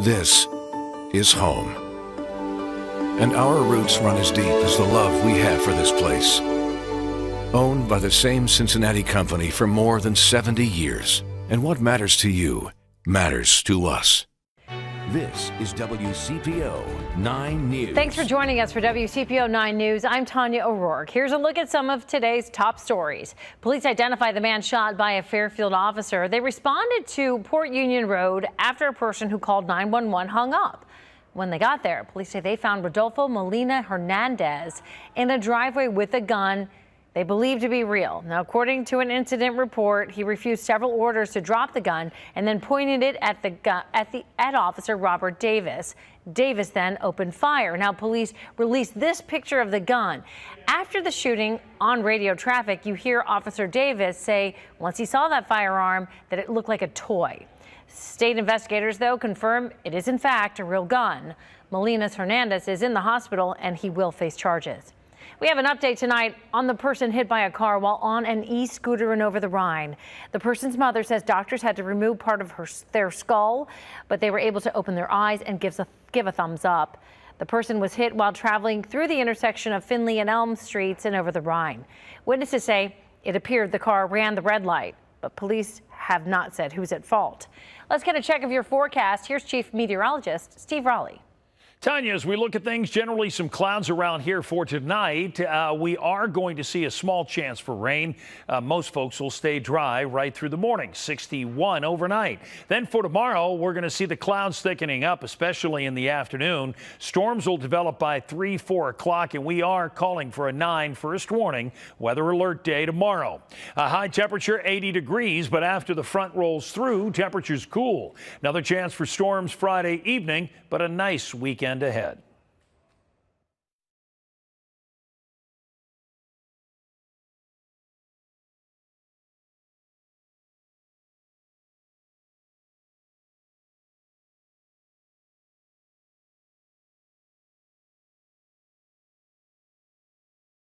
This is home. And our roots run as deep as the love we have for this place. Owned by the same Cincinnati company for more than 70 years. And what matters to you matters to us. This is WCPO 9 News. Thanks for joining us for WCPO 9 News. I'm Tanya O'Rourke. Here's a look at some of today's top stories. Police identify the man shot by a Fairfield officer. They responded to Port Union Road after a person who called 911 hung up. When they got there, police say they found Rodolfo Molina Hernandez in a driveway with a gun they believe to be real. Now, according to an incident report, he refused several orders to drop the gun and then pointed it at the at the at officer Robert Davis. Davis then opened fire. Now, police released this picture of the gun. After the shooting on radio traffic, you hear Officer Davis say once he saw that firearm that it looked like a toy. State investigators, though, confirm it is in fact a real gun. Molinas Hernandez is in the hospital and he will face charges. We have an update tonight on the person hit by a car while on an e-scooter and over the Rhine. The person's mother says doctors had to remove part of her, their skull, but they were able to open their eyes and gives a, give a thumbs up. The person was hit while traveling through the intersection of Findlay and Elm Streets and over the Rhine. Witnesses say it appeared the car ran the red light, but police have not said who's at fault. Let's get a check of your forecast. Here's Chief Meteorologist Steve Raleigh. Tanya, as we look at things, generally some clouds around here for tonight. Uh, we are going to see a small chance for rain. Uh, most folks will stay dry right through the morning, 61 overnight. Then for tomorrow, we're going to see the clouds thickening up, especially in the afternoon. Storms will develop by 3, 4 o'clock, and we are calling for a 9 first warning weather alert day tomorrow. A high temperature, 80 degrees, but after the front rolls through, temperatures cool. Another chance for storms Friday evening, but a nice weekend weekend ahead.